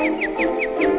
Música